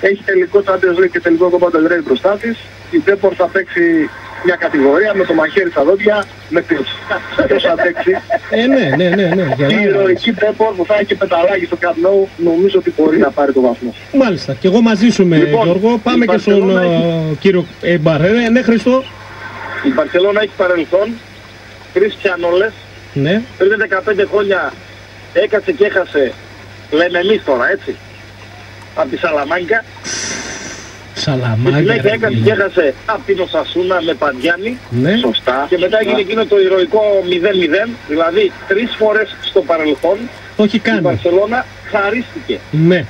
Έχει τελικό Champions League και τελικό Copa del Rey μπροστά της. Η Depor θα παίξει μια κατηγορία με το μαχαίρι στα δόντια, με ποιότητα. Ποιος θα παίξει. Ε, ναι, ναι, ναι. ναι. Η γελάει. ηρωική Depor που θα έχει πεταλάκι στο Camp Nou νομίζω ότι μπορεί να πάρει το βαθμό. Μάλιστα. Και εγώ μαζί σου με Λοιπόν, Γιώργο. Πάμε η και στον Μπαρσελόνα ε, κύριο Εμπαρ. Ε, ναι, Χριστό. Η Μπαρσελόνα έχει παρελθόν, τρεις πιανόλες, Ναι. πριν 15 χρόνια έκατσε και έχασε, λέμε εμείς τώρα έτσι, από τη Σαλαμάνκα. Στη Σαλαμάγκα. συνέχεια ρε, έκατσε φίλε. και έχασε από την Οσασούνα με Παντιάννη. Ναι. Σωστά. Και μετά έγινε εκείνο το ηρωικό 0-0, δηλαδή τρεις φορές στο παρελθόν Το έχει η κάνει. Μπαρσελόνα χαρίστηκε. Ναι.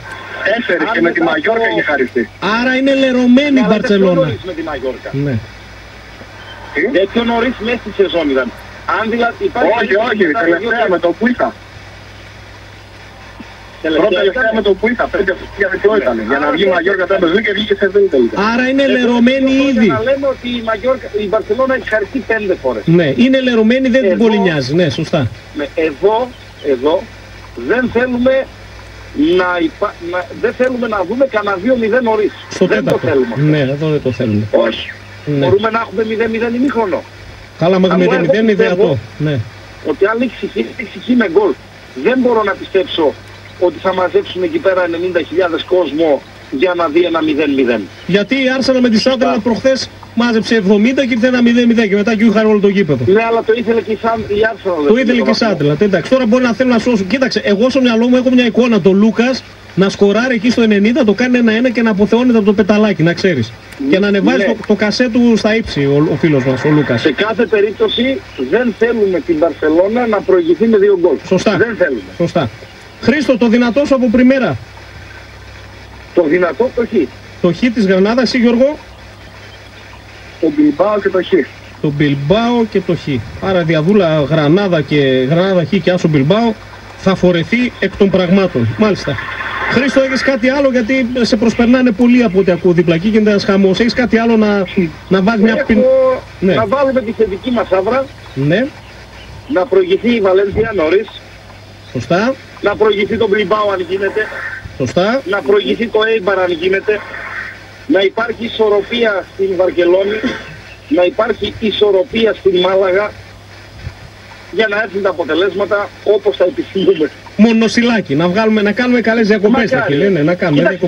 Έφερε Αν και με τη μετά Μαγιόρκα το- είχε χαριστεί. Άρα είναι λερωμένη η Αλλά ήταν πιο Μπαρσελόνα. νωρίς με τη Μαγιόρκα. Ναι. Δεν πιο νωρίς μέσα στη σεζόν ήταν. Αν δηλαδή υπάρχει... Όχι, όχι, μετά τελευταία δύο- με το που είχα. Πρώτα τελευταία με το που είχα, πέντε χρόνια δεν ήταν. Για να βγει η Μαγιόρκα τα Champions League και βγήκε σε δεν τελικά. Άρα είναι Ε, λερωμένη δύο χρόνια ήδη. Να λέμε ότι η, Μαγιόρκα, η Μπαρσελόνα έχει χαριστεί πέντε φορές. Ναι, είναι λερωμένη, δεν την Εγώ- πολύ νοιάζει. Ναι, σωστά. Ναι, εδώ, εδώ δεν θέλουμε να, υπά... να, δεν θέλουμε να δούμε κανένα 2-0 νωρίς. Στο δεν το τέταρτο. θέλουμε. αυτό. Ναι, εδώ δεν το θέλουμε. Όχι. Ναι. Μπορούμε να έχουμε 0-0 ημίχρονο. Καλά, με Αλλά εγώ 0-0 είναι πιστεύω- ιδεατό. Ναι. Ότι αν έχει ψυχή, έχει ψυχή με γκολ. Δεν μπορώ να πιστέψω ότι θα μαζέψουν εκεί πέρα 90.000 κόσμο για να δει ένα 0-0. Γιατί η Άρσενα με τη Σάντελα προχθές μάζεψε 70 και ήρθε ένα 0-0 και μετά γιούχαρε όλο το γήπεδο. Ναι, αλλά το ήθελε και η, Σαν, η Arsenal. Το ήθελε και η Σάντελα. Εντάξει, τώρα μπορεί να θέλουν να σώσουν. Κοίταξε, εγώ στο μυαλό μου έχω μια εικόνα. Το Λούκας να σκοράρει εκεί στο 90, το κάνει ένα-ένα και να αποθεώνεται από το πεταλάκι, να ξέρεις. Και να ανεβάζει Ναι. το, το κασέ του στα ύψη ο, ο φίλος μας, ο Λούκας. Σε κάθε περίπτωση δεν θέλουμε την Barcelona να προηγηθεί με δύο γκολ. Σωστά. Δεν θέλουμε. Σωστά. Χρήστο, το δυνατό σου από Primera. Το δυνατό το χ. Το χ της Γρανάδας, εσύ Γιώργο; Το Μπιλμπάο και το Χ. Το Μπιλμπάο και το Χ. Άρα διαδούλα Γρανάδα και Γρανάδα Χ και Άσο Μπιλμπάο θα φορεθεί εκ των πραγμάτων. Μάλιστα. Χρήστο, έχεις κάτι άλλο γιατί σε προσπερνάνε πολύ από ό,τι ακούω δίπλα εκεί, γίνεται ένας χαμός. Έχεις κάτι άλλο να, να βάλεις μια Έχω πιν... Ναι. να βάλουμε τη θετική μας άβρα, Ναι, να προηγηθεί η Βαλένθια νωρίς, σωστά. Να προηγηθεί το Μπλιμπάο αν γίνεται, Σωστά. να προηγηθεί το Έιμπαρ αν γίνεται, να υπάρχει ισορροπία στην Βαρκελόνη, να υπάρχει ισορροπία στην Μάλαγα, για να έρθουν τα αποτελέσματα όπως θα επιθυμούμε. Μονοσυλάκι. Να, βγάλουμε, να κάνουμε καλές διακοπές, θα Μακάρι. φίλε. Ναι, να κάνουμε Κοίταξε,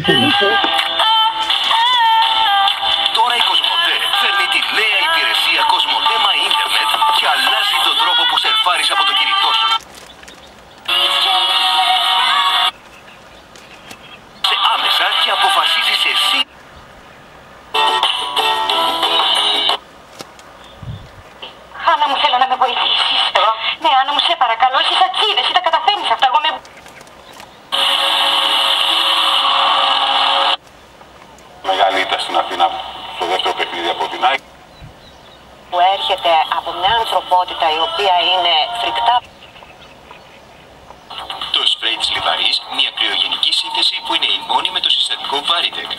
ήττα στην Αθήνα στο δεύτερο παιχνίδι από την ΑΕΚ. Που έρχεται από μια ανθρωπότητα η οποία είναι φρικτά το σπρέι της λιβαρής, μια κρυογενική σύνθεση που είναι ημώνη με το συστατικό Varitec.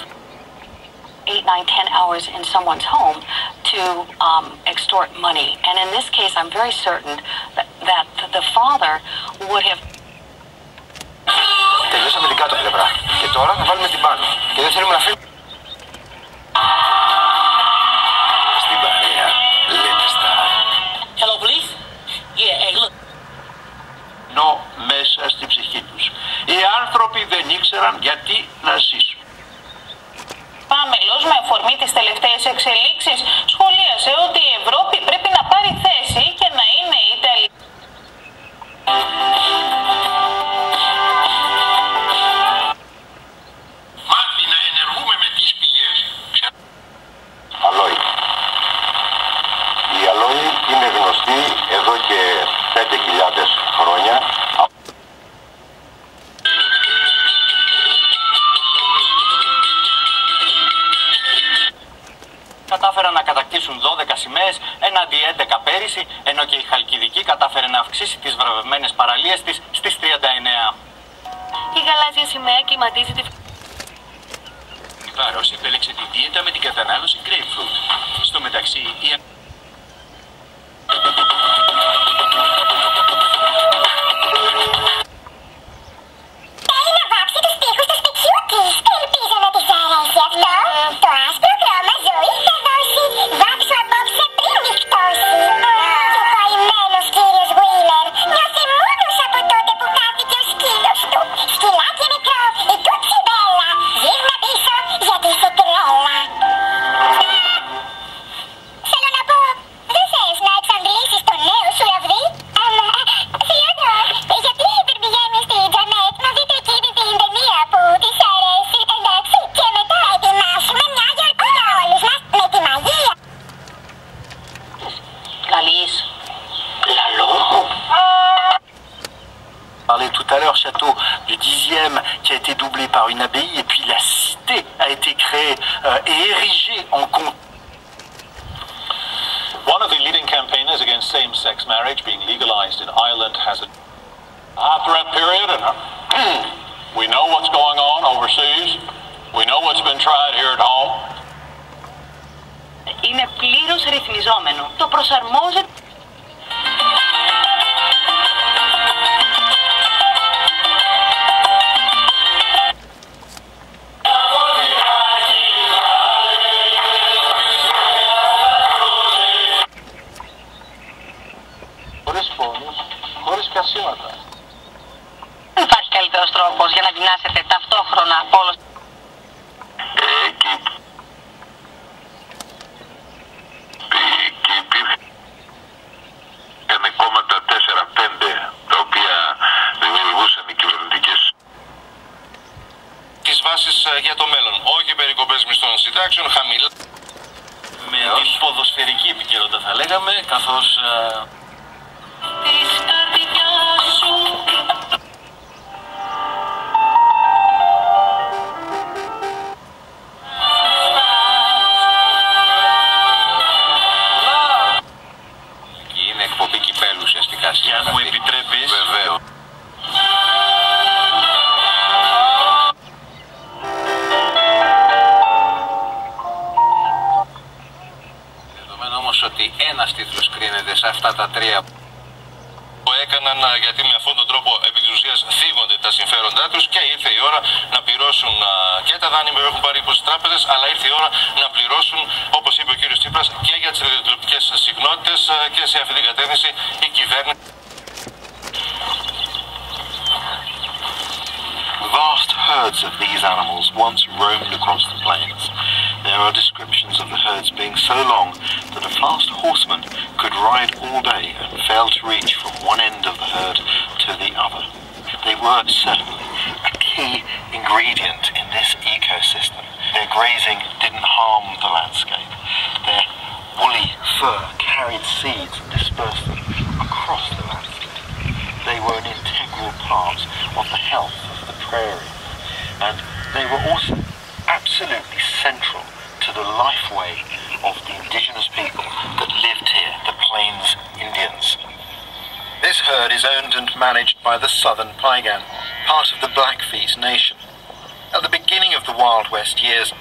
8, 9, 10 hours in someone's home to um, extort money. And in this case, I'm very certain that, that the father would have Τελειώσαμε την κάτω πλευρά. Και τώρα θα βάλουμε την πάνω. Και δεν θέλουμε να φύγουμε. Με αφορμή τις τελευταίες εξελίξεις σχολίασε ότι η Ευρώπη να κατακτήσουν 12 σημαίες έναντι 11 πέρυσι, ενώ και η Χαλκιδική κατάφερε να αυξήσει τις βραβευμένες παραλίες της στις 39. Η γαλάζια σημαία κυματίζει τη Η Βάρος επέλεξε τη δίαιτα με την κατανάλωση grapefruit. Στο μεταξύ, η été doublé par une abbaye et puis la cité a été créée euh, et érigée en comté. One of the leading campaigners against same-sex marriage being legalized in Ireland has a hot threat period and we know what's going on overseas. We know what's been tried here at home. Είναι πλήρως ρυθμιζόμενο. Το προσαρμόζεται χωρίς κασίματα. Δεν υπάρχει καλύτερος τρόπος για να δυνάσετε ταυτόχρονα όλος Εκεί. Και υπήρχαν κόμματα 4-5 τα οποία δημιουργούσαν οι κυβερνητικές τις βάσεις ε, για το μέλλον. Όχι περικοπές μισθών συντάξεων, χαμηλά. Με την ποδοσφαιρική επικαιρότητα θα λέγαμε, καθώς τα τρία Το έκαναν α, γιατί με αυτόν τον τρόπο επί της ουσίας θίγονται τα συμφέροντά τους και ήρθε η ώρα να πληρώσουν α, και τα δάνεια που έχουν πάρει από τις τράπεζες αλλά ήρθε η ώρα να πληρώσουν όπως είπε ο κύριος Τσίπρας και για τις ραδιοτηλεοπτικές συχνότητες α, και σε αυτή την κατεύθυνση η κυβέρνηση Vast herds of these animals once roamed across the plains. There are descriptions of the herds being so long that a fast horseman could ride all day and fail to reach from one end of the herd to the other. They were certainly a key ingredient in this ecosystem. Their grazing didn't harm the landscape. Their woolly fur carried seeds and dispersed them across the landscape. They were an integral part of the health of the prairie. And they were also way of the indigenous people that lived here, the Plains Indians. This herd is owned and managed by the Southern Piegan, part of the Blackfeet Nation. At the beginning of the Wild West years,